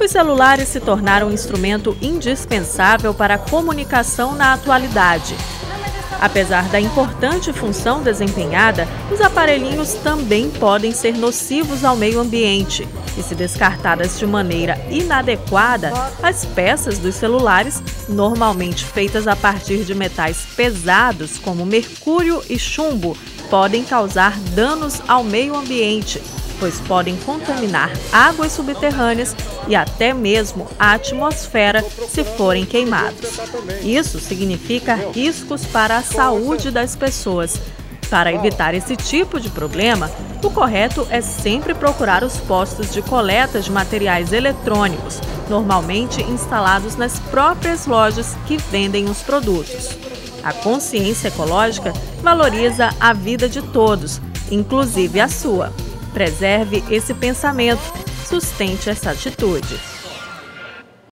Os celulares se tornaram um instrumento indispensável para a comunicação na atualidade. Apesar da importante função desempenhada, os aparelhinhos também podem ser nocivos ao meio ambiente. E se descartadas de maneira inadequada, as peças dos celulares, normalmente feitas a partir de metais pesados como mercúrio e chumbo, podem causar danos ao meio ambiente, pois podem contaminar águas subterrâneas e até mesmo a atmosfera se forem queimados. Isso significa riscos para a saúde das pessoas. Para evitar esse tipo de problema, o correto é sempre procurar os postos de coleta de materiais eletrônicos, normalmente instalados nas próprias lojas que vendem os produtos. A consciência ecológica valoriza a vida de todos, inclusive a sua. Preserve esse pensamento, sustente essa atitude.